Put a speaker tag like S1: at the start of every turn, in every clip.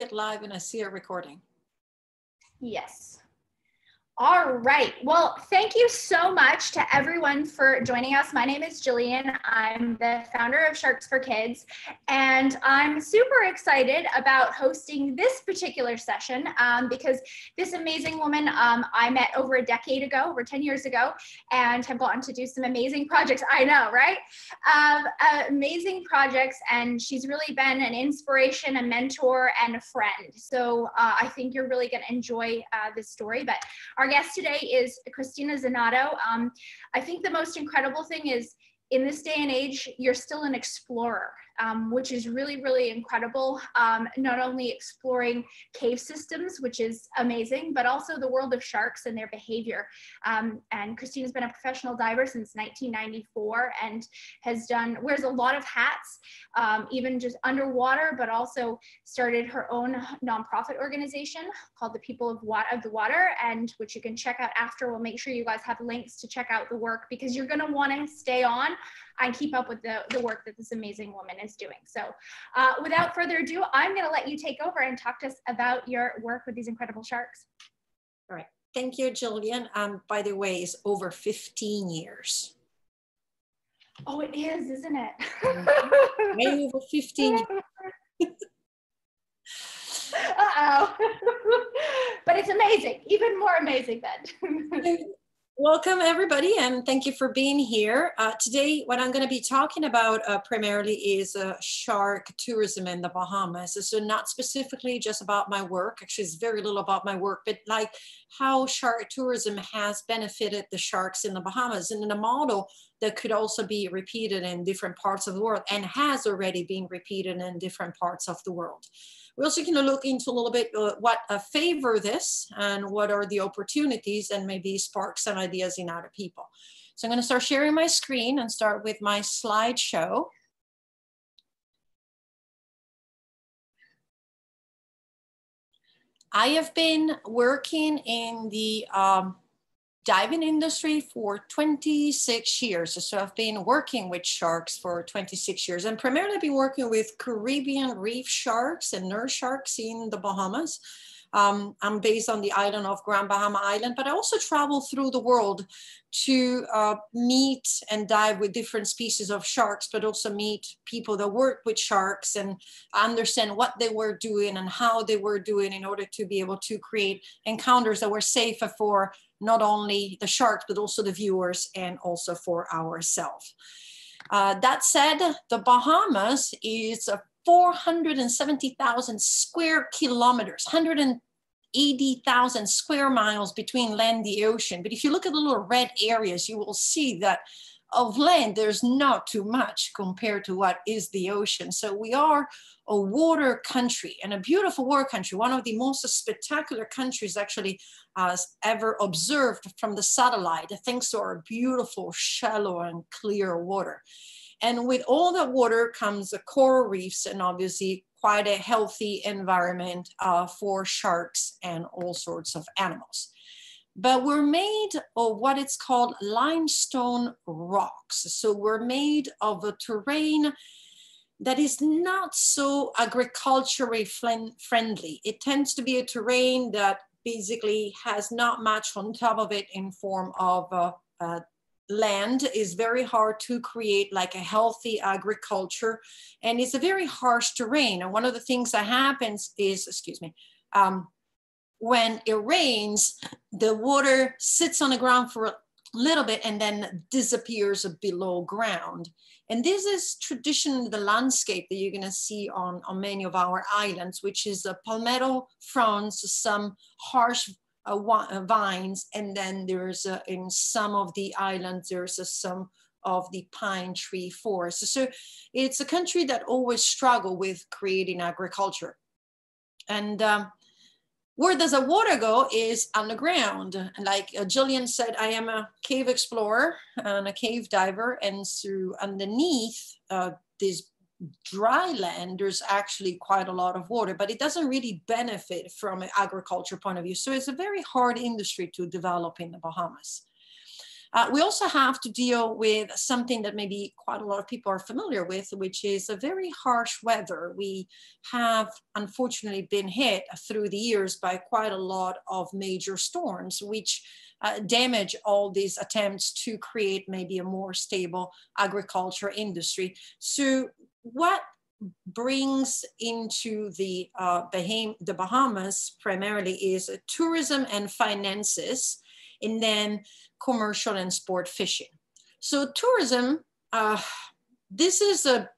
S1: it live and I see a recording.
S2: Yes. All right. Well, thank you so much to everyone for joining us. My name is Jillian. I'm the founder of Sharks4Kids, and I'm super excited about hosting this particular session um, because this amazing woman um, I met over a decade ago, over 10 years ago, and have gotten to do some amazing projects. I know, right? Um, uh, amazing projects, and she's really been an inspiration, a mentor, and a friend. So uh, I think you're really going to enjoy uh, this story. But our our guest today is Cristina Zenato. Um, I think the most incredible thing is in this day and age, you're still an explorer um, which is really, really incredible. Um, not only exploring cave systems, which is amazing, but also the world of sharks and their behavior. Um, and Cristina's been a professional diver since 1994 and has done, wears a lot of hats, um, even just underwater, but also started her own nonprofit organization called the People of, Wa of the Water, and which you can check out after. We'll make sure you guys have links to check out the work because you're going to want to stay on and keep up with the, the work that this amazing woman is doing. So uh, without further ado, I'm gonna let you take over and talk to us about your work with these incredible sharks.
S1: All right, thank you, Jillian. Um, by the way, it's over 15 years.
S2: Oh, it is, isn't it?
S1: Way over 15
S2: Uh-oh. but it's amazing, even more amazing then.
S1: Welcome, everybody, and thank you for being here. Uh, today, what I'm going to be talking about uh, primarily is uh, shark tourism in the Bahamas. So, not specifically just about my work, actually, it's very little about my work, but like how shark tourism has benefited the sharks in the Bahamas and in a model that could also be repeated in different parts of the world and has already been repeated in different parts of the world. We're also going to look into a little bit uh, what uh, favor this and what are the opportunities and maybe spark some ideas in other people. So I'm going to start sharing my screen and start with my slideshow. I have been working in the um, diving industry for 26 years. So I've been working with sharks for 26 years and primarily been working with Caribbean reef sharks and nurse sharks in the Bahamas. Um, I'm based on the island of Grand Bahama Island, but I also travel through the world to uh, meet and dive with different species of sharks, but also meet people that work with sharks and understand what they were doing and how they were doing in order to be able to create encounters that were safer for not only the sharks, but also the viewers and also for ourselves. Uh, that said, the Bahamas is 470,000 square kilometers, 180,000 square miles between land and the ocean. But if you look at the little red areas, you will see that of land, there's not too much compared to what is the ocean. So we are a water country and a beautiful water country, one of the most spectacular countries actually uh, ever observed from the satellite, thanks to our beautiful, shallow and clear water. And with all that water comes the coral reefs and obviously quite a healthy environment uh, for sharks and all sorts of animals but we're made of what it's called limestone rocks. So we're made of a terrain that is not so agriculturally friendly. It tends to be a terrain that basically has not much on top of it in form of uh, uh, land is very hard to create like a healthy agriculture and it's a very harsh terrain and one of the things that happens is excuse me um, when it rains, the water sits on the ground for a little bit and then disappears below ground. And this is traditionally the landscape that you're going to see on, on many of our islands, which is a palmetto fronds, some harsh uh, uh vines, and then there's in some of the islands, there's some of the pine tree forest. So it's a country that always struggle with creating agriculture. And um, where does the water go is underground. Like uh, Jillian said, I am a cave explorer and a cave diver. And through underneath uh, this dry land, there's actually quite a lot of water, but it doesn't really benefit from an agriculture point of view. So it's a very hard industry to develop in the Bahamas. Uh, we also have to deal with something that maybe quite a lot of people are familiar with, which is a very harsh weather. We have unfortunately been hit through the years by quite a lot of major storms, which uh, damage all these attempts to create maybe a more stable agriculture industry. So what brings into the uh, Baham- the Bahamas primarily is tourism and finances, and then commercial and sport fishing. So tourism, uh, this is a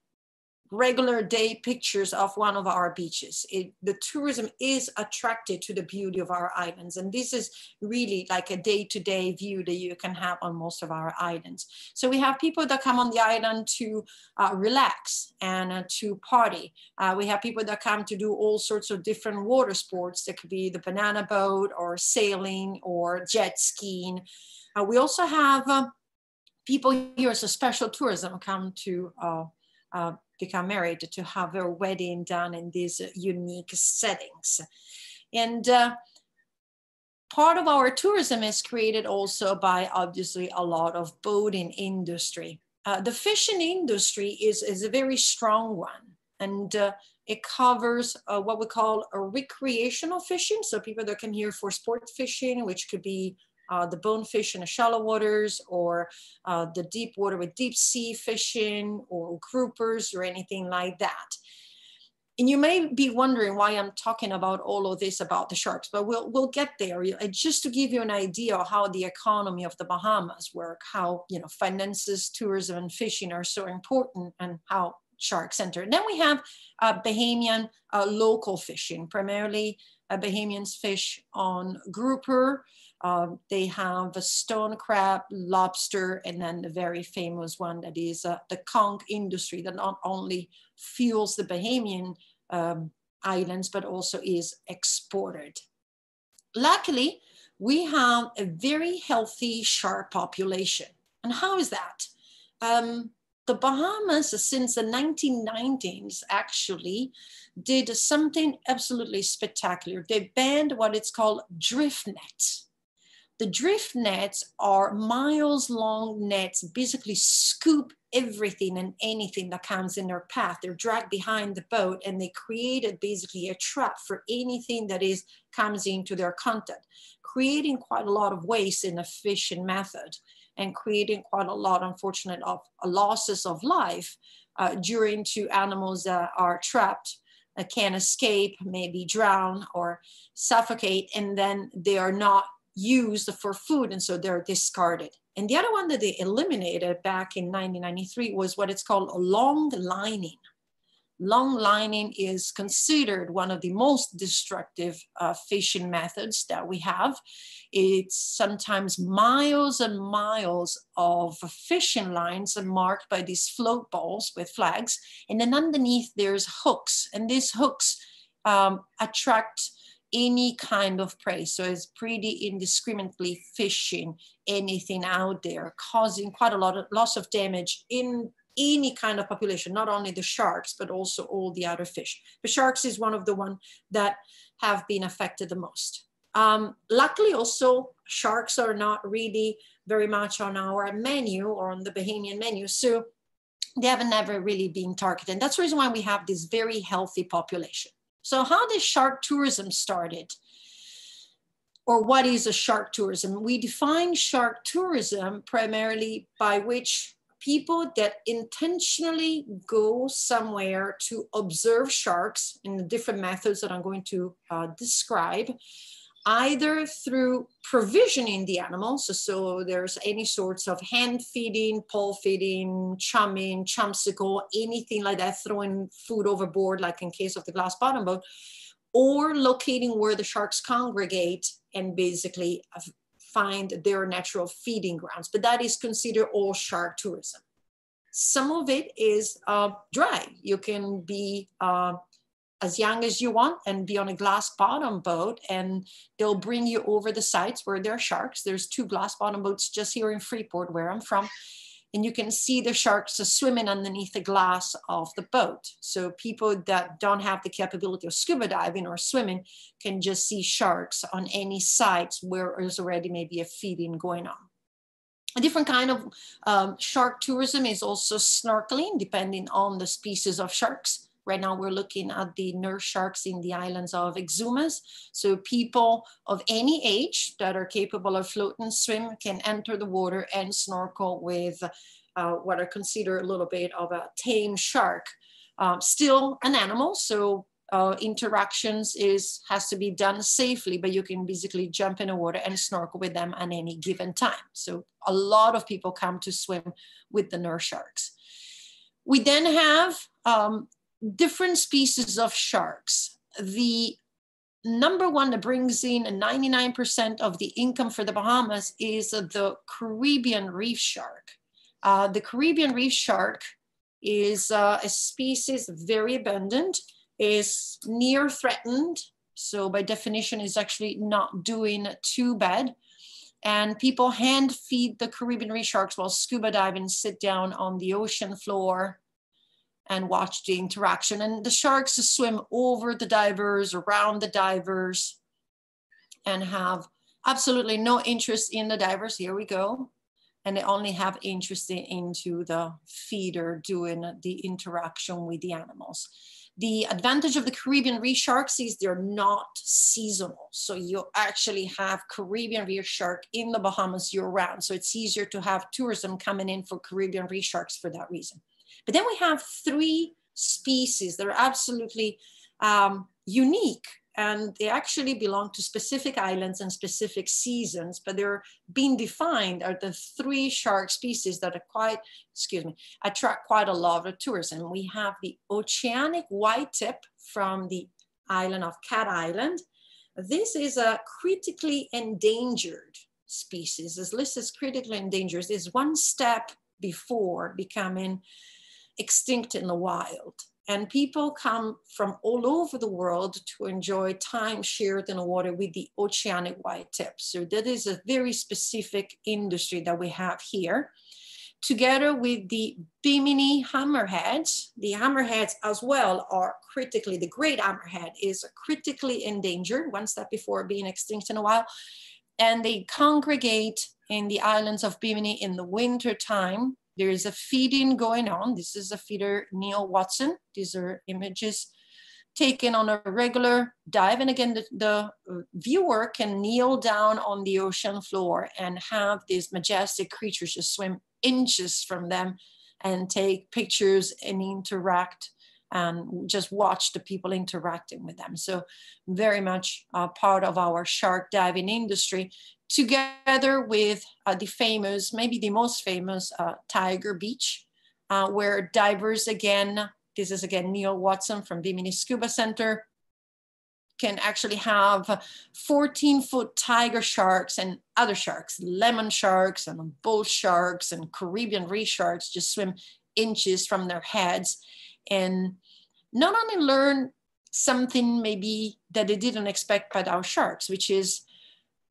S1: regular day pictures of one of our beaches. It, the tourism is attracted to the beauty of our islands. And this is really like a day-to-day view that you can have on most of our islands. So we have people that come on the island to uh, relax and uh, to party. Uh, we have people that come to do all sorts of different water sports. That could be the banana boat or sailing or jet skiing. Uh, we also have uh, people here as a special tourism come to uh, uh, become married to have their wedding done in these unique settings. And uh, part of our tourism is created also by obviously a lot of boating industry. Uh, the fishing industry is, is a very strong one and uh, it covers uh, what we call a recreational fishing. So people that come here for sport fishing, which could be uh, the bonefish in the shallow waters or uh, the deep water with deep sea fishing or groupers or anything like that. And you may be wondering why I'm talking about all of this about the sharks, but we'll, we'll get there. Just to give you an idea of how the economy of the Bahamas work, how you know finances, tourism, and fishing are so important, and how sharks enter. And then we have uh, Bahamian uh, local fishing, primarily uh, Bahamians fish on grouper, um, they have a stone crab, lobster, and then the very famous one that is uh, the conch industry that not only fuels the Bahamian um, islands, but also is exported. Luckily, we have a very healthy shark population. And how is that? Um, the Bahamas, since the 1990s, actually did something absolutely spectacular. They banned what it's called drift nets. The drift nets are miles long nets, basically scoop everything and anything that comes in their path. They're dragged behind the boat and they created basically a trap for anything that is comes into their contact, creating quite a lot of waste in the fishing method and creating quite a lot, unfortunate, of losses of life uh, during to animals that are trapped uh, can escape, maybe drown or suffocate, and then they are not used for food and so they're discarded. And the other one that they eliminated back in 1993 was what it's called long lining. Long lining is considered one of the most destructive uh, fishing methods that we have. It's sometimes miles and miles of fishing lines and marked by these float balls with flags. And then underneath there's hooks and these hooks um, attract any kind of prey. So it's pretty indiscriminately fishing anything out there, causing quite a lot of loss of damage in any kind of population, not only the sharks, but also all the other fish. The sharks is one of the one that have been affected the most. Um, luckily also sharks are not really very much on our menu or on the Bahamian menu. So they haven't never really been targeted. And that's the reason why we have this very healthy population. So how did shark tourism started? Or what is a shark tourism? We define shark tourism primarily by which people that intentionally go somewhere to observe sharks in the different methods that I'm going to uh, describe, either through provisioning the animals, so, so, there's any sorts of hand feeding, pole feeding, chumming, chumsicle, anything like that, throwing food overboard, like in case of the glass bottom boat, or locating where the sharks congregate and basically find their natural feeding grounds. But that is considered all shark tourism. Some of it is uh, dry. You can be uh, as young as you want and be on a glass bottom boat and they'll bring you over the sites where there are sharks. There's two glass bottom boats just here in freeport where i'm from and you can see the sharks swimming underneath the glass of the boat. So people that don't have the capability of scuba diving or swimming can just see sharks on any sites where there's already maybe a feeding going on. A different kind of um, shark tourism is also snorkeling, depending on the species of sharks. Right now, we're looking at the nurse sharks in the islands of Exumas. So people of any age that are capable of float and swim can enter the water and snorkel with uh, what are considered a little bit of a tame shark. Um, still an animal, so uh, interactions is has to be done safely, but you can basically jump in the water and snorkel with them at any given time. So a lot of people come to swim with the nurse sharks. We then have um, different species of sharks. The number one that brings in 99% of the income for the Bahamas is the Caribbean reef shark. Uh, the Caribbean reef shark is uh, a species very abundant is near threatened. So by definition is actually not doing too bad. And people hand feed the Caribbean reef sharks while scuba diving, sit down on the ocean floor and watch the interaction. And the sharks swim over the divers, around the divers, and have absolutely no interest in the divers. Here we go. And they only have interest in, into the feeder doing the interaction with the animals. The advantage of the Caribbean reef sharks is they're not seasonal. So you actually have Caribbean reef shark in the Bahamas year round. So it's easier to have tourism coming in for Caribbean reef sharks for that reason. But then we have three species that are absolutely um, unique and they actually belong to specific islands and specific seasons, but they're being defined are the three shark species that are quite, excuse me, attract quite a lot of tourism. We have the oceanic white tip from the island of Cat Island. This is a critically endangered species. As listed as critically endangered is one step before becoming extinct in the wild and people come from all over the world to enjoy time shared in the water with the oceanic white tip. So that is a very specific industry that we have here. Together with the Bimini hammerheads, the hammerheads as well are critically, the great hammerhead is critically endangered, one step before being extinct in a while. And they congregate in the islands of Bimini in the winter time there is a feeding going on. This is a feeder Neal Watson. These are images taken on a regular dive. And again, the, the, viewer can kneel down on the ocean floor and have these majestic creatures just swim inches from them and take pictures and interact and just watch the people interacting with them. So very much uh, part of our shark diving industry together with uh, the famous, maybe the most famous uh, Tiger Beach, uh, where divers again, this is again Neal Watson from Bimini Scuba Center, can actually have 14 foot tiger sharks and other sharks, lemon sharks and bull sharks and Caribbean reef sharks just swim inches from their heads and not only learn something maybe that they didn't expect about our sharks, which is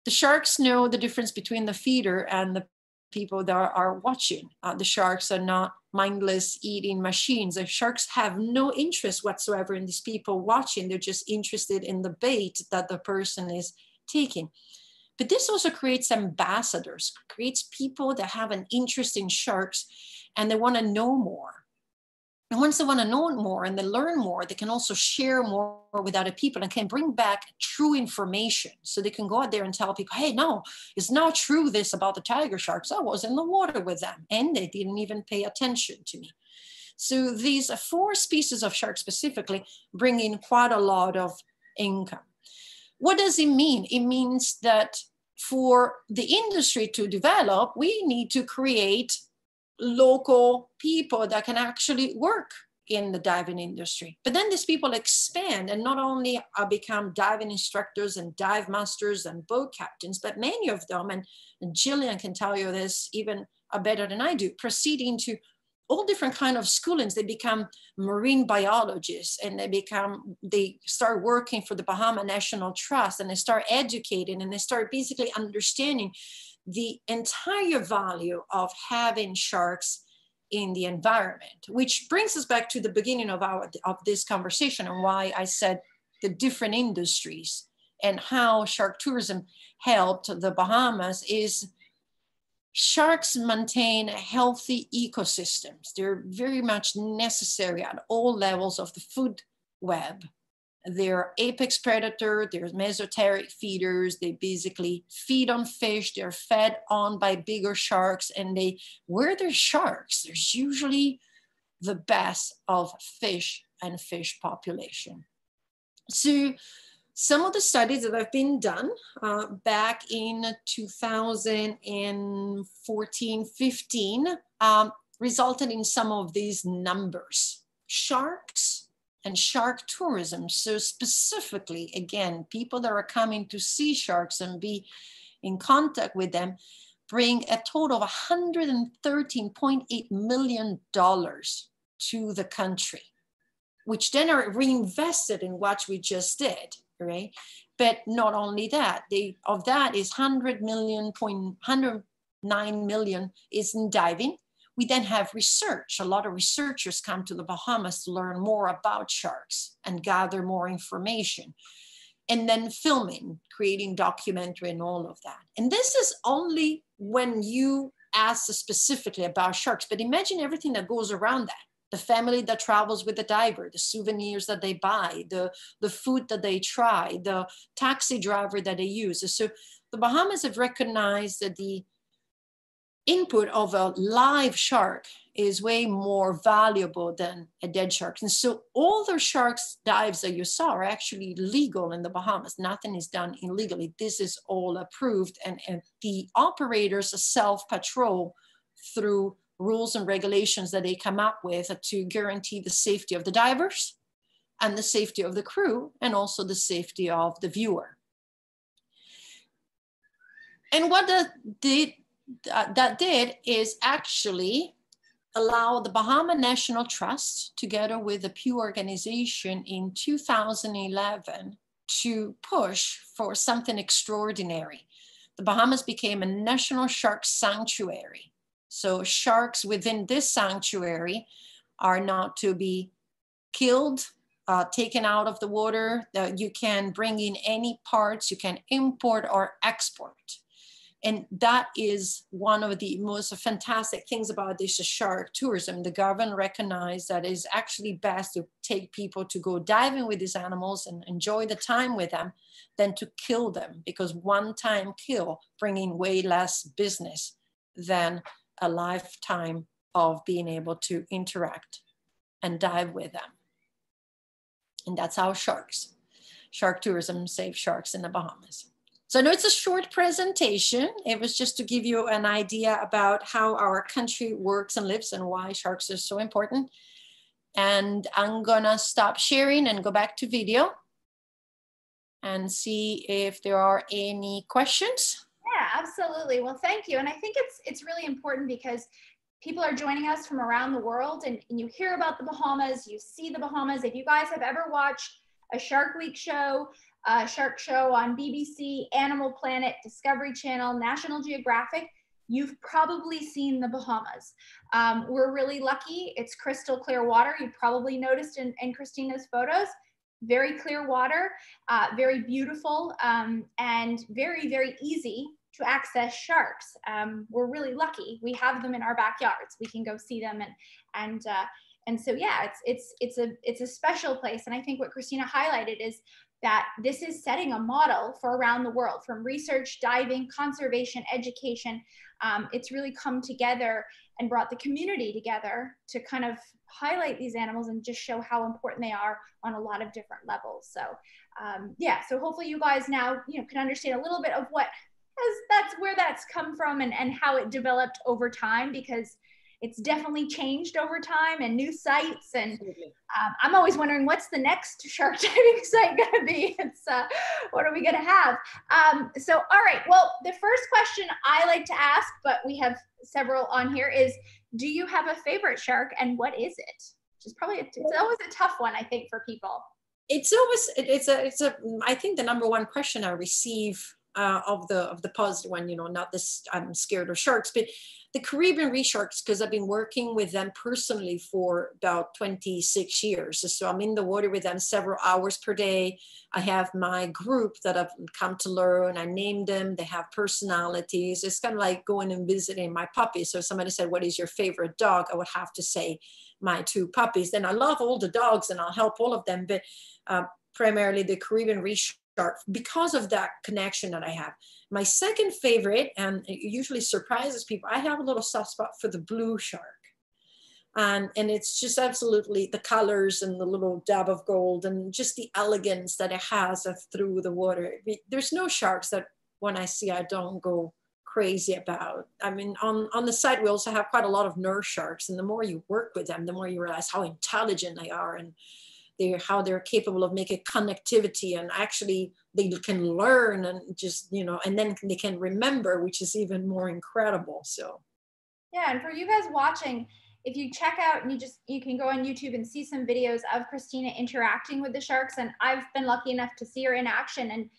S1: the sharks know the difference between the feeder and the people that are, watching. Uh, the sharks are not mindless eating machines. The sharks have no interest whatsoever in these people watching. They're just interested in the bait that the person is taking. But this also creates ambassadors, creates people that have an interest in sharks and they want to know more. And once they want to know more and they learn more, they can also share more with other people and can bring back true information. So they can go out there and tell people, hey, no, it's not true this about the tiger sharks. I was in the water with them and they didn't even pay attention to me. So these four species of sharks specifically bring in quite a lot of income. What does it mean? It means that for the industry to develop, we need to create local people that can actually work in the diving industry. But then these people expand and not only become diving instructors and dive masters and boat captains, but many of them, and, and Jillian can tell you this even uh, better than I do, proceed into all different kind of schoolings. They become marine biologists and they become, they start working for the Bahama National Trust and they start educating and they start basically understanding the entire value of having sharks in the environment, which brings us back to the beginning of our of this conversation and why I said the different industries and how shark tourism helped the Bahamas is Sharks maintain healthy ecosystems. They're very much necessary at all levels of the food web. They're apex predator, they're mesoteric feeders. They basically feed on fish. They're fed on by bigger sharks. And they, where there's sharks, there's usually the best of fish and fish population. So some of the studies that have been done uh, back in 2014, 15 um, resulted in some of these numbers. Sharks and shark tourism. So specifically, again, people that are coming to see sharks and be in contact with them bring a total of $113.8 million to the country, which then are reinvested in what we just did right? But not only that, they of that is 100 million point 109 million is in diving. We then have research. A lot of researchers come to the Bahamas to learn more about sharks and gather more information. And then filming, creating documentary and all of that. And this is only when you ask specifically about sharks, but imagine everything that goes around that the family that travels with the diver, the souvenirs that they buy, the, the food that they try, the taxi driver that they use. So the Bahamas have recognized that the input of a live shark is way more valuable than a dead shark. And so all the sharks dives that you saw are actually legal in the Bahamas. Nothing is done illegally. This is all approved and, and the operators self-patrol through rules and regulations that they come up with to guarantee the safety of the divers and the safety of the crew and also the safety of the viewer. And what the, did, uh, that did is actually allow the Bahama National Trust together with the Pew Organization in 2011 to push for something extraordinary. The Bahamas became a national shark sanctuary so sharks within this sanctuary are not to be killed, uh, taken out of the water. Uh, you can bring in any parts, you can import or export. And that is one of the most fantastic things about this shark tourism. The government recognized that it's actually best to take people to go diving with these animals and enjoy the time with them than to kill them because one time kill bringing way less business than a lifetime of being able to interact and dive with them. And that's how sharks, shark tourism saves sharks in the Bahamas. So I know it's a short presentation. It was just to give you an idea about how our country works and lives and why sharks are so important. And I'm gonna stop sharing and go back to video and see if there are any questions.
S2: Yeah, absolutely. Well, thank you. And I think it's it's really important because people are joining us from around the world and, and you hear about the Bahamas, you see the Bahamas. If you guys have ever watched a Shark Week show, a shark show on BBC, Animal Planet, Discovery Channel, National Geographic, you've probably seen the Bahamas. Um, we're really lucky. It's crystal clear water. You probably noticed in, in Cristina's photos very clear water, uh, very beautiful, um, and very, very easy to access sharks. Um, we're really lucky. We have them in our backyards. We can go see them and and uh, and so yeah, it's it's it's a it's a special place. And I think what Cristina highlighted is that this is setting a model for around the world from research, diving, conservation, education. Um, it's really come together and brought the community together to kind of highlight these animals and just show how important they are on a lot of different levels. So um, yeah, so hopefully you guys now you know can understand a little bit of what that's where that's come from and, and how it developed over time because it's definitely changed over time and new sites and um, i'm always wondering what's the next shark diving site going to be? It's uh, what are we going to have? Um, so all right well the first question i like to ask but we have several on here is do you have a favorite shark and what is it? Which is probably a, it's always a tough one i think for people.
S1: It's always it's a it's a i think the number one question i receive uh, of the of the positive one, you know, not this I'm scared of sharks, but the Caribbean reef sharks, because I've been working with them personally for about 26 years. So I'm in the water with them several hours per day. I have my group that I've come to learn. I name them, they have personalities. It's kind of like going and visiting my puppies. So somebody said, What is your favorite dog? I would have to say my two puppies. Then I love all the dogs and I'll help all of them, but uh, primarily the Caribbean reef because of that connection that I have. My second favorite, and it usually surprises people, I have a little soft spot for the blue shark. And, and it's just absolutely the colors and the little dab of gold and just the elegance that it has through the water. There's no sharks that when I see I don't go crazy about. I mean, on, on the side, we also have quite a lot of nurse sharks. And the more you work with them, the more you realize how intelligent they are and they're, how they're capable of making connectivity and actually they can learn and just, you know, and then they can remember, which is even more incredible. So,
S2: yeah. And for you guys watching, if you check out and you just you can go on YouTube and see some videos of Cristina interacting with the sharks and I've been lucky enough to see her in action and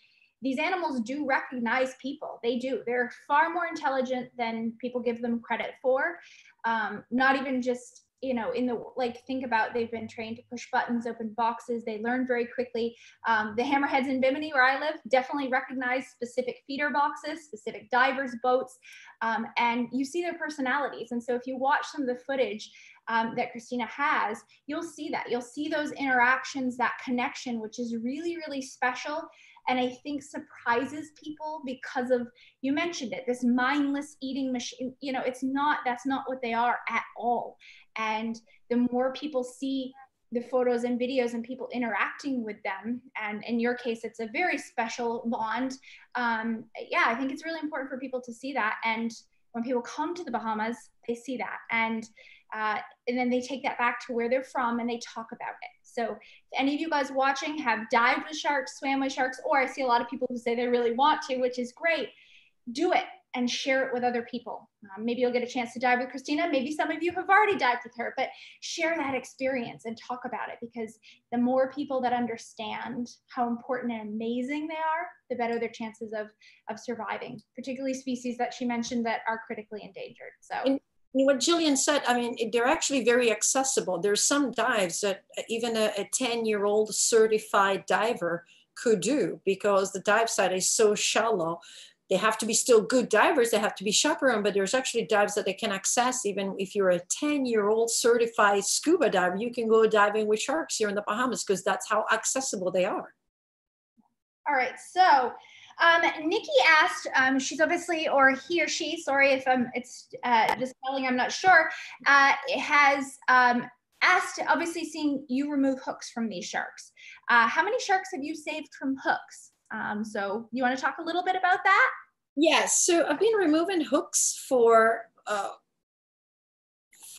S2: these animals do recognize people. They do. They're far more intelligent than people give them credit for. Um, not even just you know in the like think about they've been trained to push buttons open boxes they learn very quickly. Um, the hammerheads in bimini where i live definitely recognize specific feeder boxes specific divers boats um, and you see their personalities. And so if you watch some of the footage um, that cristina has you'll see that. You'll see those interactions that connection which is really really special and I think surprises people because of you mentioned it this mindless eating machine you know it's not that's not what they are at all and the more people see the photos and videos and people interacting with them and in your case it's a very special bond. Um, yeah i think it's really important for people to see that and when people come to the bahamas they see that and uh, and then they take that back to where they're from and they talk about it. So if any of you guys watching have dived with sharks swam with sharks or i see a lot of people who say they really want to which is great do it and share it with other people. Um, maybe you'll get a chance to dive with Cristina. Maybe some of you have already dived with her, but share that experience and talk about it because the more people that understand how important and amazing they are, the better their chances of, of surviving, particularly species that she mentioned that are critically endangered. So.
S1: What Jillian said, I mean, they're actually very accessible. There's some dives that even a 10 year old certified diver could do because the dive site is so shallow they have to be still good divers. They have to be chaperoned, but there's actually dives that they can access. Even if you're a 10 year old certified scuba diver, you can go diving with sharks here in the Bahamas because that's how accessible they are.
S2: All right. So, um, Nikki asked, um, she's obviously, or he or she, sorry if I'm, it's uh, just spelling, I'm not sure, uh, has um, asked, obviously seeing you remove hooks from these sharks. Uh, how many sharks have you saved from hooks? Um, so you want to talk a little bit about that?
S1: Yes. So I've been removing hooks for uh,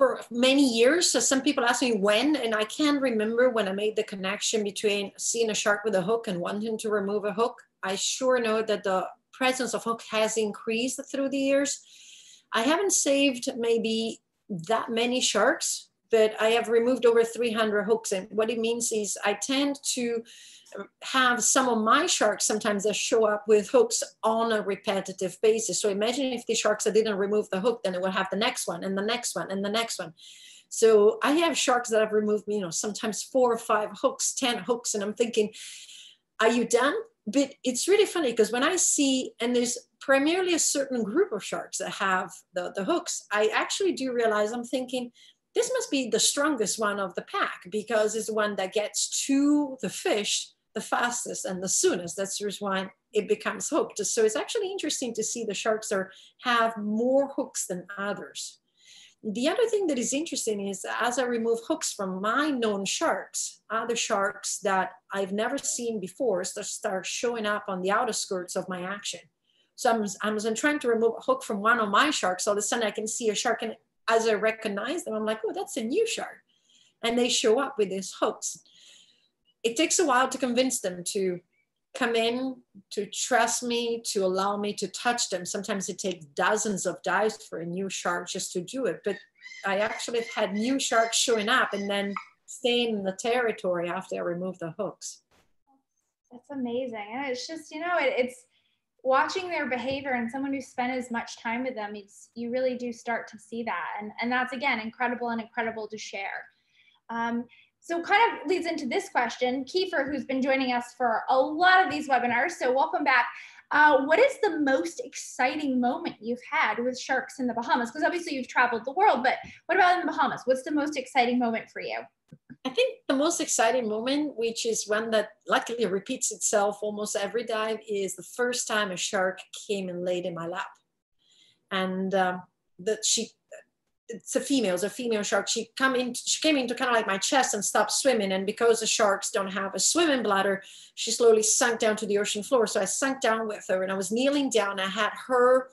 S1: for many years. So some people ask me when, and I can't remember when I made the connection between seeing a shark with a hook and wanting to remove a hook. I sure know that the presence of hook has increased through the years. I haven't saved maybe that many sharks, but I have removed over 300 hooks. And what it means is I tend to have some of my sharks sometimes that show up with hooks on a repetitive basis. So imagine if the sharks that didn't remove the hook, then it would have the next one and the next one and the next one. So I have sharks that have removed, you know, sometimes four or five hooks, 10 hooks. And I'm thinking, are you done? But it's really funny because when I see, and there's primarily a certain group of sharks that have the, the hooks, I actually do realize I'm thinking, this must be the strongest one of the pack because it's the one that gets to the fish the fastest and the soonest. That's the reason why it becomes hooked. So it's actually interesting to see the sharks are have more hooks than others. The other thing that is interesting is as I remove hooks from my known sharks, other sharks that I've never seen before start showing up on the outskirts of my action. So I'm, I'm trying to remove a hook from one of my sharks. All of a sudden I can see a shark and as I recognize them, I'm like, oh, that's a new shark. And they show up with these hooks it takes a while to convince them to come in, to trust me, to allow me to touch them. Sometimes it takes dozens of dives for a new shark just to do it. But I actually had new sharks showing up and then staying in the territory after I removed the hooks.
S2: That's amazing. And it's just, you know, it, it's watching their behavior and someone who spent as much time with them, it's, you really do start to see that. And, and that's again, incredible and incredible to share. Um, so kind of leads into this question, Kiefer, who's been joining us for a lot of these webinars. So welcome back. Uh, what is the most exciting moment you've had with sharks in the Bahamas? Because obviously you've traveled the world, but what about in the Bahamas? What's the most exciting moment for you?
S1: I think the most exciting moment, which is one that luckily repeats itself almost every dive, is the first time a shark came and laid in my lap. And um, that she, it's a female, it's a female shark. She come in, she came into kind of like my chest and stopped swimming. And because the sharks don't have a swimming bladder, she slowly sunk down to the ocean floor. So I sunk down with her, and I was kneeling down. I had her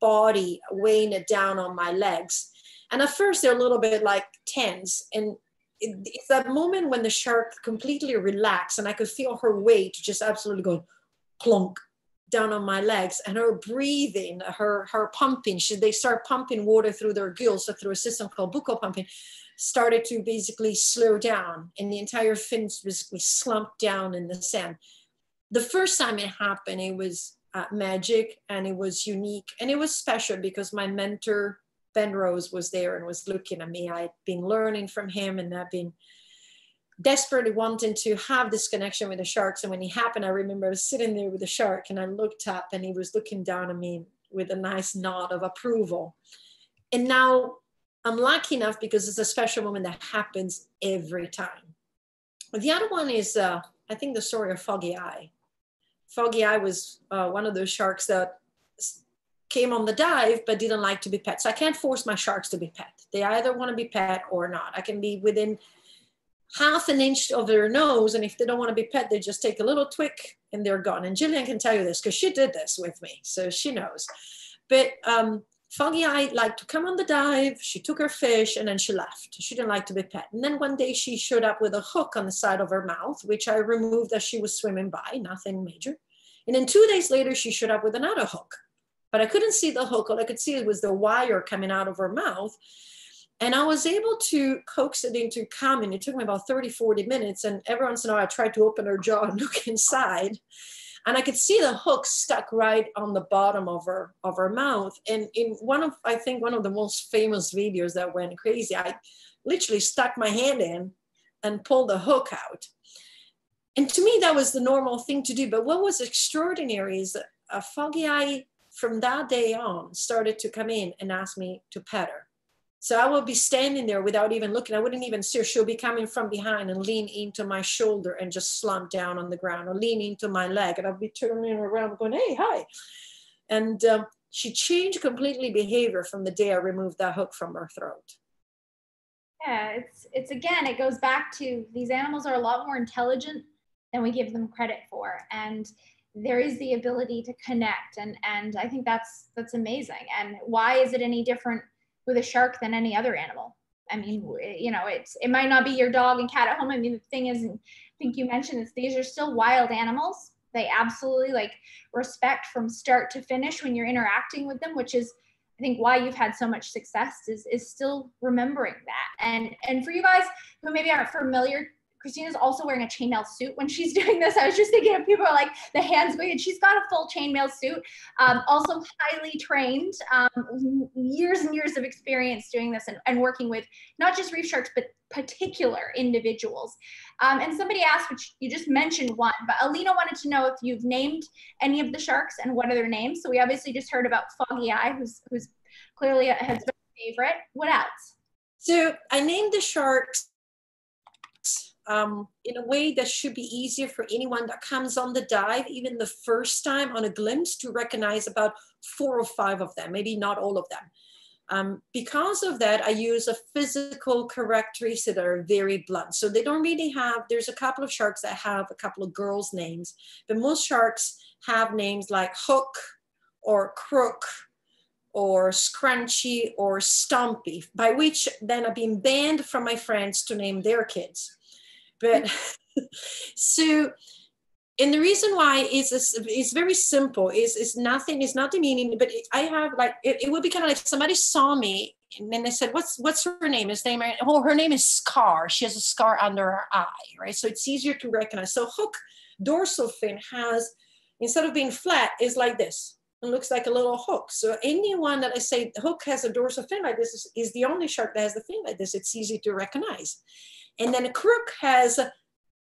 S1: body weighing it down on my legs. And at first, they're a little bit like tense, and it's that moment when the shark completely relaxed and I could feel her weight just absolutely going clunk down on my legs and her breathing, her her pumping. She, they start pumping water through their gills, so through a system called buccal pumping, started to basically slow down, and the entire fin basically slumped down in the sand. The first time it happened, it was uh, magic and it was unique and it was special because my mentor Ben Rose was there and was looking at me. I'd been learning from him and I've been desperately wanting to have this connection with the sharks. And when it happened, I remember I was sitting there with the shark and I looked up and he was looking down at me with a nice nod of approval. And now I'm lucky enough because it's a special moment that happens every time. The other one is, uh, I think, the story of Foggy Eye. Foggy Eye was uh, one of those sharks that came on the dive but didn't like to be pet. So I can't force my sharks to be pet. They either want to be pet or not. I can be within half an inch of their nose, and if they don't want to be pet, they just take a little twick and they're gone. And Jillian can tell you this because she did this with me, so she knows. But um, Foggy Eye liked to come on the dive. She took her fish and then she left. She didn't like to be pet. And then one day she showed up with a hook on the side of her mouth, which I removed as she was swimming by, nothing major. And then two days later, she showed up with another hook but I couldn't see the hook. All I could see it was the wire coming out of her mouth. And I was able to coax it into coming. It took me about 30, 40 minutes. And every once in a while, I tried to open her jaw and look inside. And I could see the hook stuck right on the bottom of her of her mouth. And in one of, I think one of the most famous videos that went crazy, I literally stuck my hand in and pulled the hook out. And to me, that was the normal thing to do. But what was extraordinary is a foggy eye from that day on started to come in and ask me to pet her. So I would be standing there without even looking. I wouldn't even see her. She'll be coming from behind and lean into my shoulder and just slump down on the ground or lean into my leg. And I'd be turning around going, hey, hi. And um, she changed completely behavior from the day I removed that hook from her throat.
S2: Yeah, it's it's again, it goes back to these animals are a lot more intelligent than we give them credit for. And there is the ability to connect and and i think that's that's amazing. And why is it any different with a shark than any other animal? I mean you know it's it might not be your dog and cat at home. I mean the thing is i think you mentioned this these are still wild animals. They absolutely like respect from start to finish when you're interacting with them which is i think why you've had so much success is is still remembering that. And and for you guys who maybe aren't familiar Cristina's also wearing a chainmail suit when she's doing this. I was just thinking of people are like the hands going, she's got a full chainmail suit. Um, also highly trained, um, years and years of experience doing this and, and, working with not just reef sharks, but particular individuals. Um, and somebody asked, which you just mentioned one, but Alina wanted to know if you've named any of the sharks and what are their names. So we obviously just heard about Foggy Eye, who's, who's clearly has a favorite. What else?
S1: So I named the sharks um, in a way that should be easier for anyone that comes on the dive, even the first time on a glimpse, to recognize about four or five of them, maybe not all of them. Um, because of that, I use a physical characteristics that are very blunt. So they don't really have, there's a couple of sharks that have a couple of girls' names, but most sharks have names like Hook or Crook or Scrunchy or Stumpy, by which then I've been banned from my friends to name their kids. But so, and the reason why is is very simple. Is is nothing. Is not the meaning. But I have like it, it would be kind of like somebody saw me and then they said, "What's what's her name?" His name. Oh, her name is Scar. She has a scar under her eye, right? So it's easier to recognize. So hook dorsal fin has instead of being flat, is like this. It looks like a little hook. So anyone that I say hook has a dorsal fin like this is, is the only shark that has the fin like this. It's easy to recognize. And then a crook has a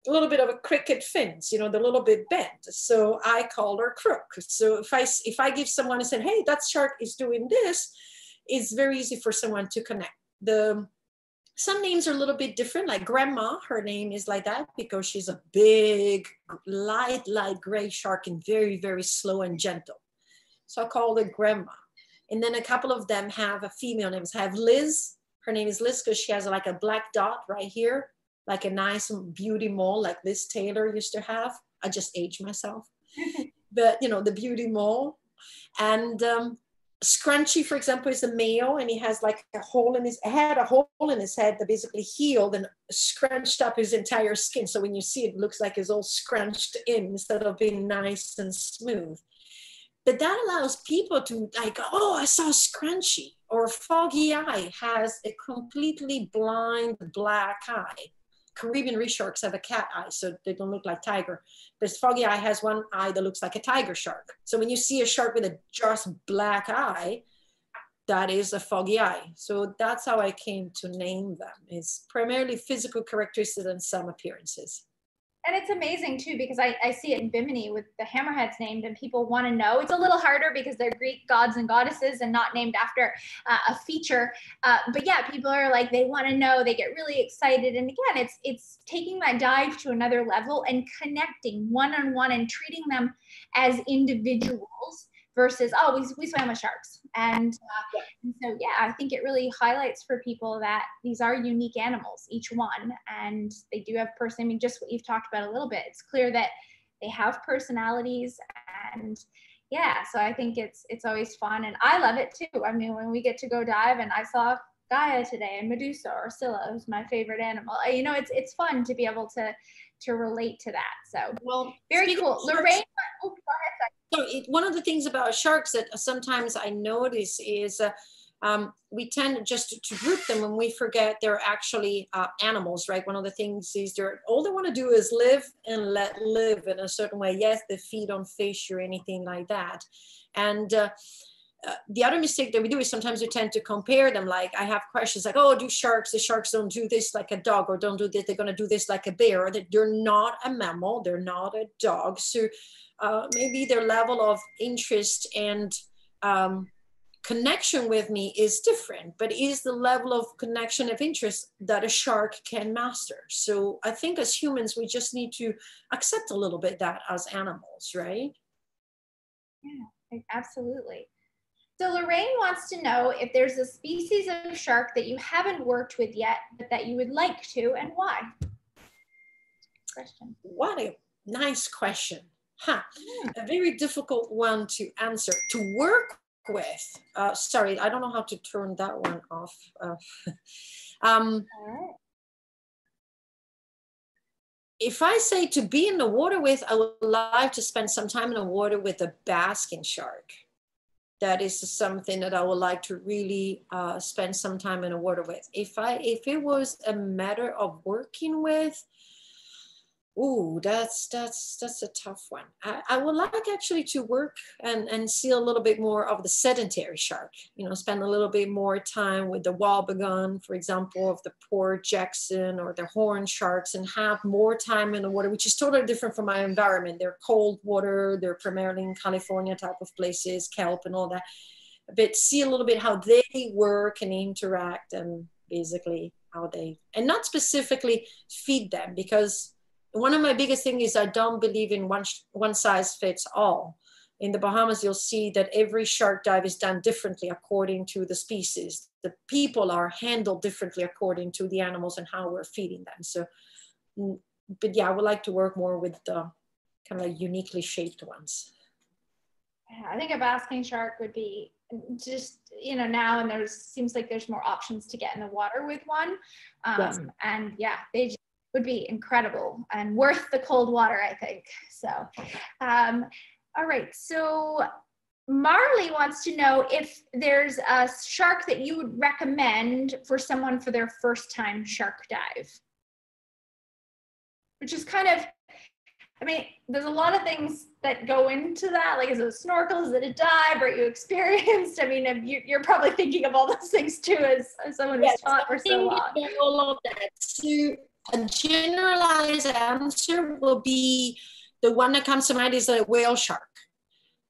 S1: little bit of a cricket fins, you know, the little bit bent. So I call her crook. So if I if I give someone and say, hey, that shark is doing this, it's very easy for someone to connect. The some names are a little bit different, like grandma, her name is like that because she's a big, light, light gray shark and very, very slow and gentle. So I call her grandma. And then a couple of them have a female names. I have Liz, her name is Liz because she has like a black dot right here, like a nice beauty mole like Liz Taylor used to have. I just aged myself. but you know, the beauty mole. And um, Scrunchy, for example, is a male and he has like a hole in his head, a hole in his head that basically healed and scrunched up his entire skin. So when you see it, it looks like it's all scrunched in instead of being nice and smooth. But that allows people to like, oh, I saw Scrunchy or Foggy Eye has a completely blind black eye. Caribbean reef sharks have a cat eye, so they don't look like tiger. This foggy eye has one eye that looks like a tiger shark. So when you see a shark with a just black eye, that is a foggy eye. So that's how I came to name them. It's primarily physical characteristics and some appearances
S2: and it's amazing too because I, I see it in Bimini with the hammerheads named and people want to know. It's a little harder because they're Greek gods and goddesses and not named after uh, a feature. Uh, but yeah, people are like they want to know. They get really excited, and again, it's it's taking that dive to another level and connecting one on one and treating them as individuals versus oh we, we swam with sharks. And, uh, and so yeah i think it really highlights for people that these are unique animals each one. And they do have person i mean just what you've talked about a little bit. It's clear that they have personalities. And yeah so i think it's it's always fun. And i love it too. I mean when we get to go dive and i saw gaia today and medusa or scylla who's my favorite animal you know it's it's fun to be able to to relate to that. So well very cool. lorraine oh,
S1: so it, one of the things about sharks that sometimes I notice is uh, um, we tend just to, group them and we forget they're actually uh, animals, right? One of the things is they're all they want to do is live and let live in a certain way. Yes, they feed on fish or anything like that. And uh, uh, the other mistake that we do is sometimes we tend to compare them. Like I have questions like, oh, do sharks, the sharks don't do this like a dog or don't do this, they're going to do this like a bear. Or they're not a mammal, they're not a dog. So uh, maybe their level of interest and um, connection with me is different, but is the level of connection of interest that a shark can master. So I think as humans, we just need to accept a little bit that as animals, right?
S2: Yeah, absolutely. So Lorraine wants to know if there's a species of shark that you haven't worked with yet, but that you would like to, and why?
S1: Question. What a nice question. Huh. A very difficult one to answer. To work with, uh, sorry, I don't know how to turn that one off. Uh, um, if I say to be in the water with, I would like to spend some time in the water with a basking shark. That is something that I would like to really uh, spend some time in the water with. If I, if it was a matter of working with, Ooh, that's that's that's a tough one. I, I would like actually to work and, and see a little bit more of the sedentary shark. You know, spend a little bit more time with the wobbegong, for example, of the Port Jackson or the horn sharks, and have more time in the water, which is totally different from my environment. They're cold water. They're primarily in California type of places, kelp and all that. But see a little bit how they work and interact, and basically how they and not specifically feed them because one of my biggest things is I don't believe in one, one size fits all. In the Bahamas, you'll see that every shark dive is done differently according to the species. The people are handled differently according to the animals and how we're feeding them. So, mm, but yeah, I would like to work more with the kind of like uniquely shaped ones.
S2: I think a basking shark would be just you know now and there's seems like there's more options to get in the water with one um, yes. and yeah they just would be incredible and worth the cold water, I think. So, um, all right. So Marley wants to know if there's a shark that you would recommend for someone for their first time shark dive, which is kind of I mean, there's a lot of things that go into that. Like, is it a snorkel? Is it a dive? Are you experienced? I mean, you, are probably thinking of all those things too as, as someone who's yes, taught for so long.
S1: All of that. So a generalized answer will be the one that comes to mind is a whale shark.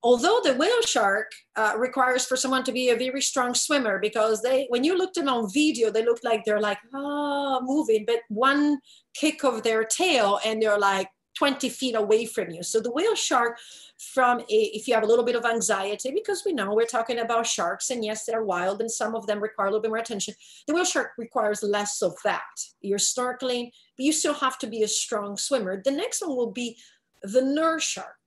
S1: Although the whale shark uh, requires for someone to be a very strong swimmer because they, when you look them on video, they look like they're like ah moving, but one kick of their tail and they're like 20 feet away from you. So the whale shark, from a, if you have a little bit of anxiety, because we know we're talking about sharks, and yes, they're wild, and some of them require a little bit more attention. The whale shark requires less of that. You're snorkeling, but you still have to be a strong swimmer. The next one will be the nurse shark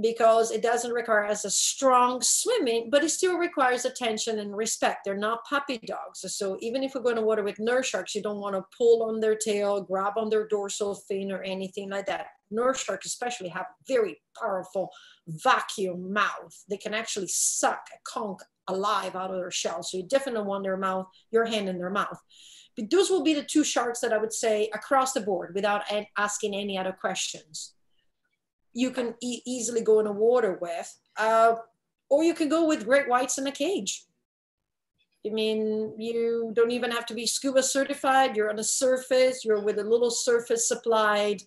S1: because it doesn't require as a strong swimming, but it still requires attention and respect. They're not puppy dogs. So even if we're going to water with nurse sharks, you don't want to pull on their tail, grab on their dorsal fin or anything like that. Nurse sharks especially have very powerful vacuum mouth. They can actually suck a conch alive out of their shell. So you definitely want their mouth, your hand in their mouth. But those will be the two sharks that I would say across the board without asking any other questions you can e- easily go in the water with, uh, or you can go with great whites in a cage. I mean, you don't even have to be scuba certified. You're on the surface, you're with a little surface supplied.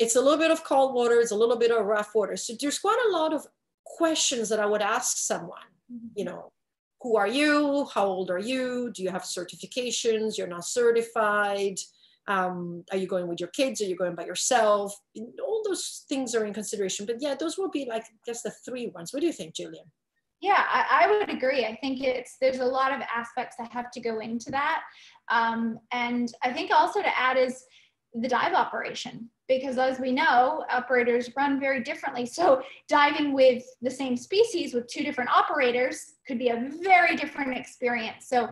S1: It's a little bit of cold water, it's a little bit of rough water. So there's quite a lot of questions that I would ask someone. Mm-hmm. You know, who are you? How old are you? Do you have certifications? You're not certified um, are you going with your kids? Are you going by yourself? All those things are in consideration but yeah those will be like just the three ones. What do you think julian?
S2: Yeah I, I would agree. I think it's there's a lot of aspects that have to go into that. Um, and i think also to add is the dive operation because as we know operators run very differently. So diving with the same species with two different operators could be a very different experience. So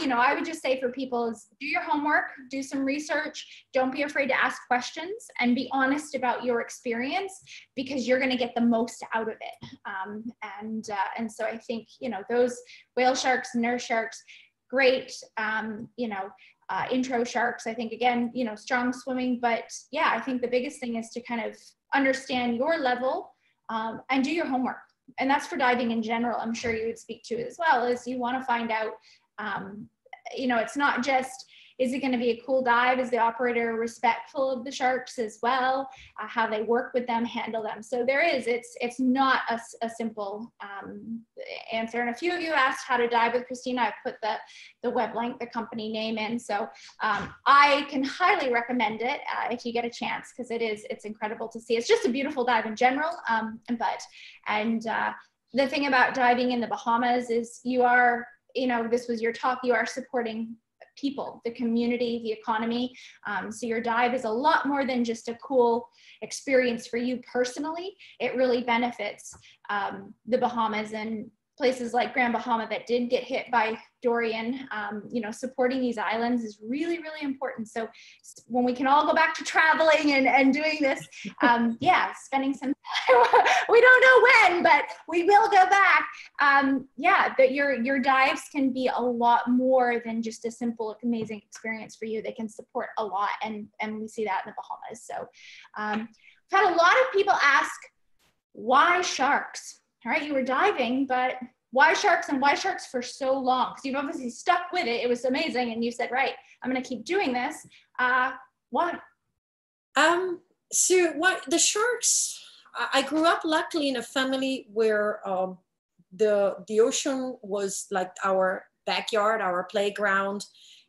S2: you know i would just say for people is do your homework do some research don't be afraid to ask questions and be honest about your experience because you're going to get the most out of it. Um, and uh, and so i think you know those whale sharks nurse sharks great um, you know uh, intro sharks. I think again, you know, strong swimming, but yeah, I think the biggest thing is to kind of understand your level um, and do your homework. And that's for diving in general. I'm sure you would speak to as well. Is you want to find out, um, you know, it's not just is it going to be a cool dive? Is the operator respectful of the sharks as well? Uh, how they work with them, handle them. So there is, it's it's not a, a simple um, answer. And a few of you asked how to dive with Cristina. I've put the, the web link, the company name in. So um, I can highly recommend it uh, if you get a chance because it is, it's incredible to see. It's just a beautiful dive in general. Um, but, and uh, the thing about diving in the Bahamas is you are you know, this was your talk, you are supporting people, the community, the economy. Um, so your dive is a lot more than just a cool experience for you personally. It really benefits um, the Bahamas and places like Grand Bahama that did get hit by Dorian, um, you know, supporting these islands is really, really important. So when we can all go back to traveling and, and doing this, um, yeah, spending some time, we don't know when, but we will go back. Um, yeah, that your, your dives can be a lot more than just a simple, amazing experience for you. They can support a lot. And, and we see that in the Bahamas. So um, I've had a lot of people ask, why sharks? all right, you were diving, but why sharks and why sharks for so long? Because you've obviously stuck with it. It was amazing. And you said, right, I'm going to keep doing this. Uh, why?
S1: Um, so what the sharks, I grew up luckily in a family where um, the, the ocean was like our backyard, our playground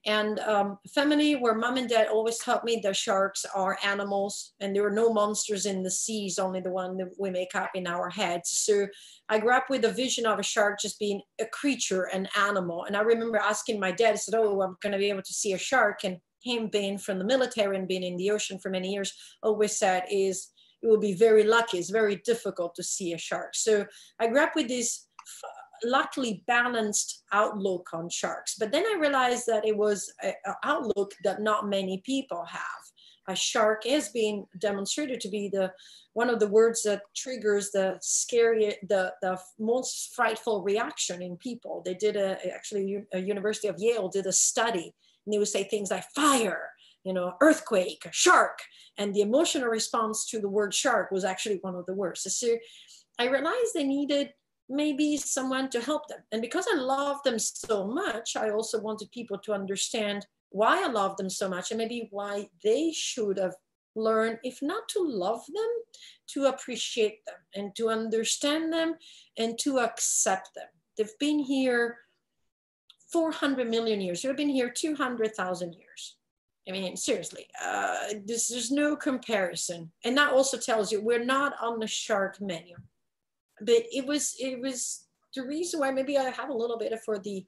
S1: and um, family where mom and dad always taught me that sharks are animals and there are no monsters in the seas only the one that we make up in our heads. So i grew up with a vision of a shark just being a creature an animal. And i remember asking my dad i said oh i'm going to be able to see a shark and him being from the military and being in the ocean for many years always said is it will be very lucky. It's very difficult to see a shark. So i grew up with this luckily balanced outlook on sharks. But then I realized that it was an outlook that not many people have. A shark is being demonstrated to be the one of the words that triggers the scary, the, the most frightful reaction in people. They did a, actually a University of Yale did a study and they would say things like fire, you know, earthquake, shark. And the emotional response to the word shark was actually one of the worst. So I realized they needed maybe someone to help them. And because I love them so much, I also wanted people to understand why I love them so much and maybe why they should have learned, if not to love them, to appreciate them and to understand them and to accept them. They've been here 400 million years. They've been here 200,000 years. I mean, seriously, uh, this, there's no comparison. And that also tells you we're not on the shark menu. But it was, it was the reason why maybe I have a little bit for the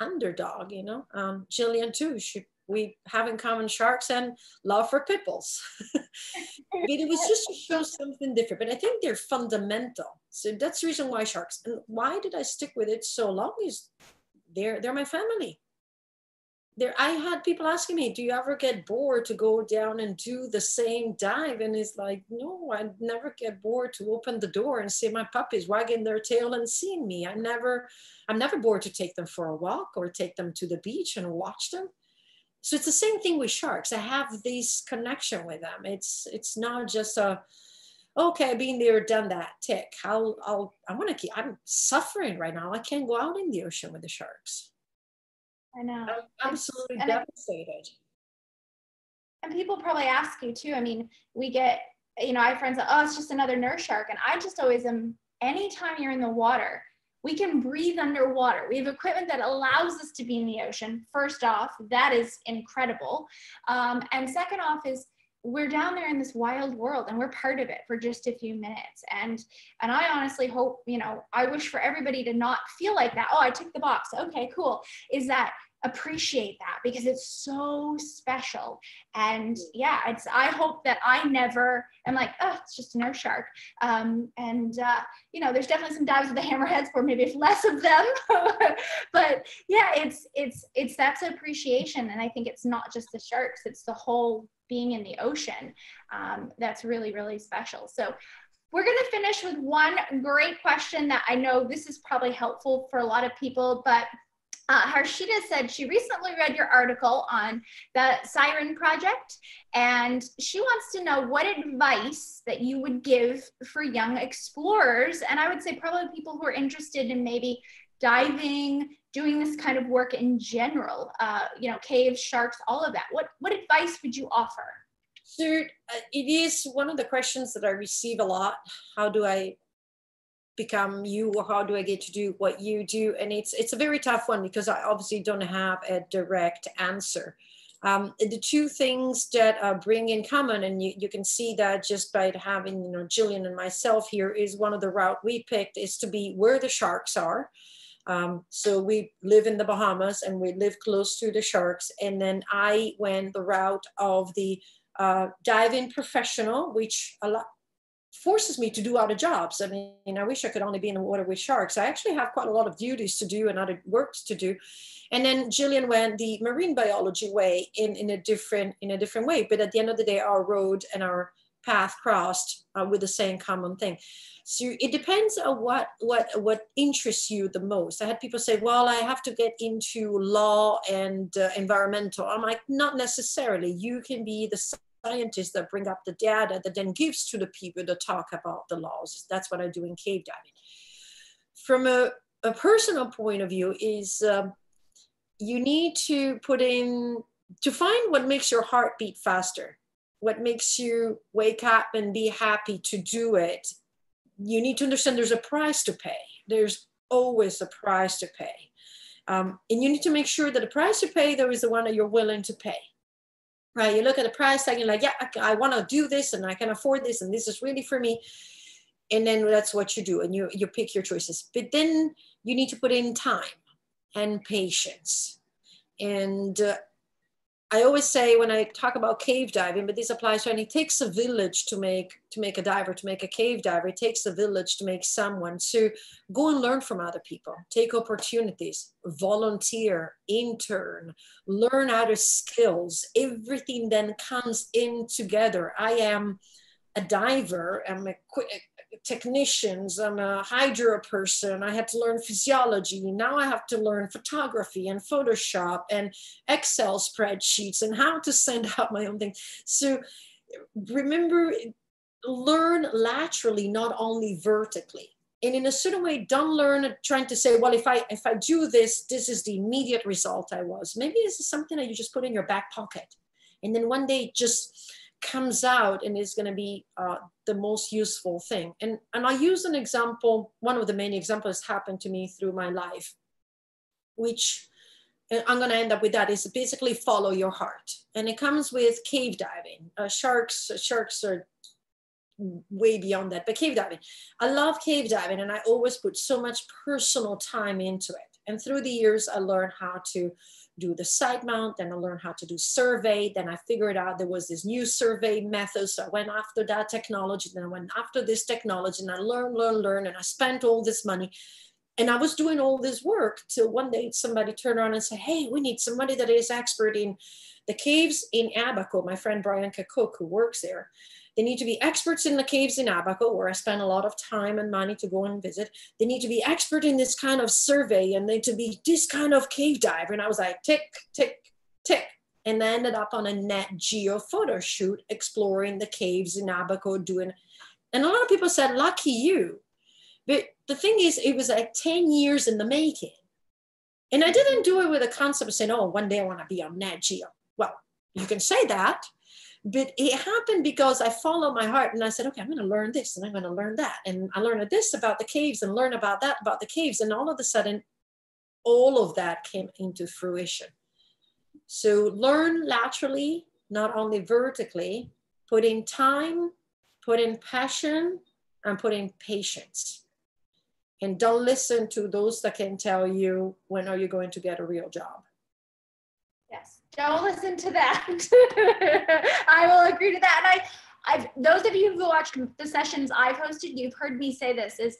S1: underdog, you know. Um, Jillian too, she, we have in common sharks and love for pit bulls. but it was just to show something different. But I think they're fundamental. So that's the reason why sharks. And why did I stick with it so long is they're they're my family there i had people asking me do you ever get bored to go down and do the same dive? And it's like no i never get bored to open the door and see my puppies wagging their tail and seeing me. I never i'm never bored to take them for a walk or take them to the beach and watch them. So it's the same thing with sharks. I have this connection with them. It's it's not just a okay been there done that tick. I'll i'll i want to keep i'm suffering right now. I can't go out in the ocean with the sharks
S2: I know.
S1: I'm absolutely and devastated.
S2: and people probably ask you too. I mean, we get, you know, I have friends that, oh, it's just another nurse shark. And I just always am, anytime you're in the water, we can breathe underwater. We have equipment that allows us to be in the ocean. First off, that is incredible. Um, and second off, is we're down there in this wild world and we're part of it for just a few minutes. And and i honestly hope you know i wish for everybody to not feel like that oh i took the box. Okay cool. Is that appreciate that because it's so special. And yeah it's i hope that i never am like oh it's just a nurse shark. Um, and uh, you know there's definitely some dives with the hammerheads where maybe less of them. But yeah it's it's it's that's appreciation. And i think it's not just the sharks it's the whole being in the ocean um, that's really really special so we're going to finish with one great question that i know this is probably helpful for a lot of people but uh, Harshita said she recently read your article on the Siren Project, and she wants to know what advice that you would give for young explorers. And I would say probably people who are interested in maybe diving, doing this kind of work in general, uh, you know, caves, sharks, all of that. What, what advice would you offer?
S1: So uh, it is one of the questions that I receive a lot. How do I become you or how do i get to do what you do and it's it's a very tough one because i obviously don't have a direct answer um, the two things that uh, bring in common and you, you can see that just by having you know jillian and myself here is one of the route we picked is to be where the sharks are um, so we live in the bahamas and we live close to the sharks and then i went the route of the uh, diving professional which a lot forces me to do other jobs. I mean, I wish I could only be in the water with sharks. I actually have quite a lot of duties to do and other works to do. And then Jillian went the marine biology way in, in a different in a different way. But at the end of the day, our road and our path crossed uh, with the same common thing. So it depends on what what what interests you the most. I had people say, "Well, I have to get into law and uh, environmental." I'm like, not necessarily. You can be the scientist that bring up the data that then gives to the people to talk about the laws. That's what I do in cave diving. From a, a personal point of view is um, you need to put in, to find what makes your heart beat faster, what makes you wake up and be happy to do it. You need to understand there's a price to pay. There's always a price to pay. Um, and you need to make sure that the price to pay, though, is the one that you're willing to pay right? You look at the price tag and you're like, yeah, I, I want to do this and I can afford this and this is really for me. And then that's what you do and you, you pick your choices. But then you need to put in time and patience. And uh, I always say when I talk about cave diving, but this applies to, and it takes a village to make to make a diver, to make a cave diver. It takes a village to make someone. So go and learn from other people, take opportunities, volunteer, intern, learn other skills. Everything then comes in together. I am a diver. I'm a technicians. I'm a hydro person. I had to learn physiology. Now I have to learn photography and Photoshop and Excel spreadsheets and how to send out my own thing. So remember, learn laterally, not only vertically. And in a certain way, don't learn trying to say, well, if I if I do this, this is the immediate result I was. Maybe this is something that you just put in your back pocket. And then one day just comes out and is going to be uh, the most useful thing. And, and I use an example, one of the many examples happened to me through my life, which I'm going to end up with that is basically follow your heart. And it comes with cave diving. Uh, sharks, sharks are way beyond that, but cave diving. I love cave diving and I always put so much personal time into it. And through the years, I learned how to do the side mount, then I learned how to do survey. Then I figured out there was this new survey method. So I went after that technology, then I went after this technology and I learned, learned, learned, and I spent all this money. And I was doing all this work till one day somebody turned around and said, Hey, we need somebody that is expert in the caves in Abaco. My friend Brian Kakuk, who works there, they need to be experts in the caves in Abaco, where I spent a lot of time and money to go and visit. They need to be expert in this kind of survey and they need to be this kind of cave diver. And I was like, tick, tick, tick. And I ended up on a Nat Geo photo shoot exploring the caves in Abaco doing. And a lot of people said, lucky you. But the thing is, it was like 10 years in the making. And I didn't do it with a concept of saying, oh, one day I want to be on Nat Geo. Well, you can say that, but it happened because I followed my heart and I said, okay, I'm going to learn this and I'm going to learn that. And I learned this about the caves and learn about that about the caves. And all of a sudden, all of that came into fruition. So learn laterally, not only vertically, put in time, put in passion, and put in patience. And don't listen to those that can tell you when are you going to get a real job.
S2: Yes. Don't listen to that. Agree to that. And I, I've those of you who watched the sessions I've hosted, you've heard me say this is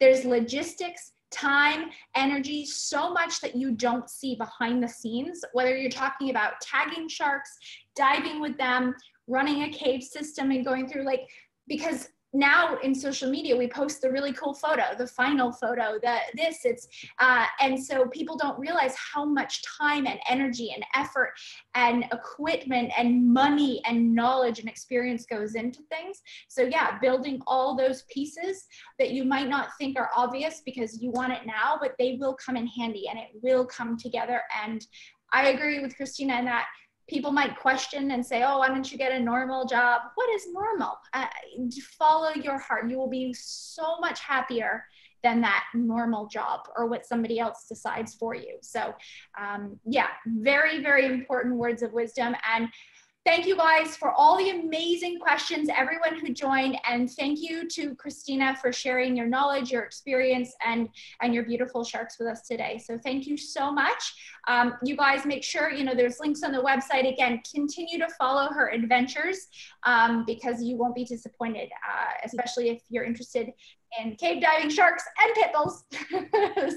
S2: there's logistics, time, energy, so much that you don't see behind the scenes, whether you're talking about tagging sharks, diving with them, running a cave system and going through like because now in social media we post the really cool photo the final photo the this it's uh, and so people don't realize how much time and energy and effort and equipment and money and knowledge and experience goes into things. So yeah building all those pieces that you might not think are obvious because you want it now but they will come in handy and it will come together. And i agree with cristina in that people might question and say, oh, why don't you get a normal job? What is normal? Uh, follow your heart. You will be so much happier than that normal job or what somebody else decides for you. So, um, yeah, very, very important words of wisdom. And Thank you guys for all the amazing questions, everyone who joined, and thank you to Cristina for sharing your knowledge, your experience, and, and your beautiful sharks with us today. So thank you so much. Um, you guys make sure, you know, there's links on the website. Again, continue to follow her adventures um, because you won't be disappointed, uh, especially if you're interested in cave diving sharks and pit bulls.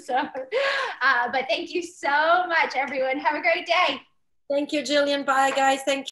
S2: so, uh, but thank you so much, everyone. Have a great day.
S1: Thank you, Jillian. Bye, guys. Thank you.